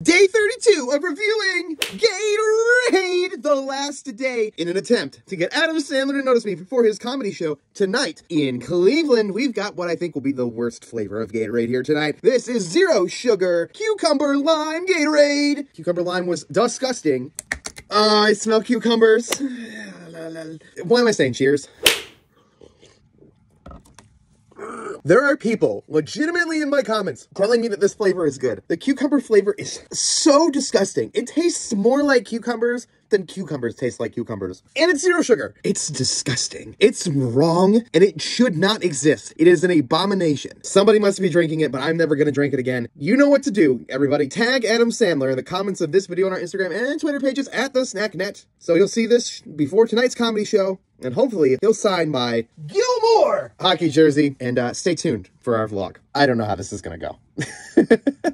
Day 32 of reviewing Gatorade the last day in an attempt to get Adam Sandler to notice me before his comedy show tonight in Cleveland. We've got what I think will be the worst flavor of Gatorade here tonight. This is zero sugar cucumber lime Gatorade. Cucumber lime was disgusting. Uh, I smell cucumbers. Why am I saying cheers? There are people legitimately in my comments telling me that this flavor is good. The cucumber flavor is so disgusting. It tastes more like cucumbers than cucumbers taste like cucumbers. And it's zero sugar. It's disgusting. It's wrong, and it should not exist. It is an abomination. Somebody must be drinking it, but I'm never gonna drink it again. You know what to do, everybody. Tag Adam Sandler in the comments of this video on our Instagram and Twitter pages at The Snack Net. So you'll see this before tonight's comedy show, and hopefully he'll sign my Hockey jersey, and uh, stay tuned for our vlog. I don't know how this is gonna go.